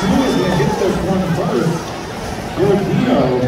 soon as to get this one first? Gordino.